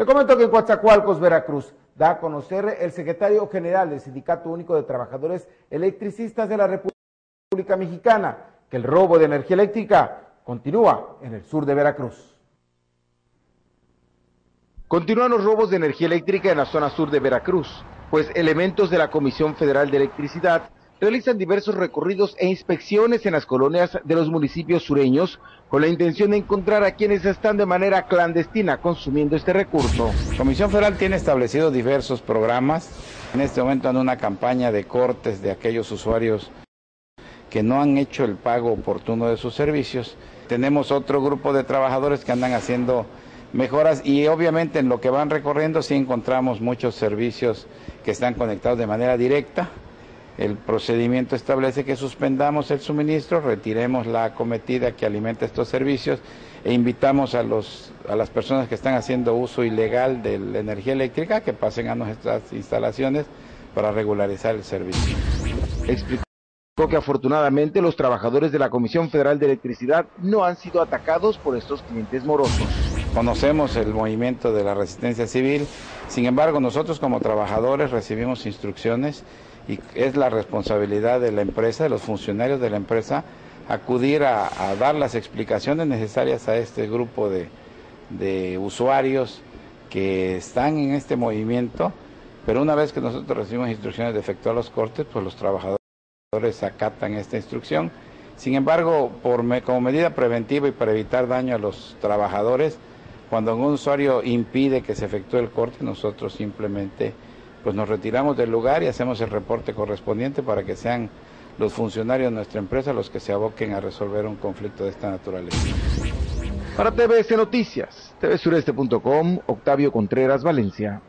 Le comento que en Coatzacoalcos, Veracruz, da a conocer el secretario general del Sindicato Único de Trabajadores Electricistas de la República Mexicana que el robo de energía eléctrica continúa en el sur de Veracruz. Continúan los robos de energía eléctrica en la zona sur de Veracruz, pues elementos de la Comisión Federal de Electricidad realizan diversos recorridos e inspecciones en las colonias de los municipios sureños con la intención de encontrar a quienes están de manera clandestina consumiendo este recurso. La Comisión Federal tiene establecidos diversos programas. En este momento en una campaña de cortes de aquellos usuarios que no han hecho el pago oportuno de sus servicios. Tenemos otro grupo de trabajadores que andan haciendo mejoras y obviamente en lo que van recorriendo sí encontramos muchos servicios que están conectados de manera directa el procedimiento establece que suspendamos el suministro, retiremos la acometida que alimenta estos servicios e invitamos a, los, a las personas que están haciendo uso ilegal de la energía eléctrica que pasen a nuestras instalaciones para regularizar el servicio. Explicó que afortunadamente los trabajadores de la Comisión Federal de Electricidad no han sido atacados por estos clientes morosos. Conocemos el movimiento de la resistencia civil, sin embargo nosotros como trabajadores recibimos instrucciones y es la responsabilidad de la empresa, de los funcionarios de la empresa, acudir a, dar las explicaciones necesarias a este grupo de, de usuarios que están en este movimiento, pero una vez que nosotros recibimos instrucciones de efectuar los cortes, pues los trabajadores acatan esta instrucción. Sin embargo, por como medida preventiva y para evitar daño a los trabajadores, cuando un usuario impide que se efectúe el corte, nosotros simplemente pues nos retiramos del lugar y hacemos el reporte correspondiente para que sean los funcionarios de nuestra empresa los que se aboquen a resolver un conflicto de esta naturaleza. Para TVS Noticias, tvsureste.com, Octavio Contreras, Valencia.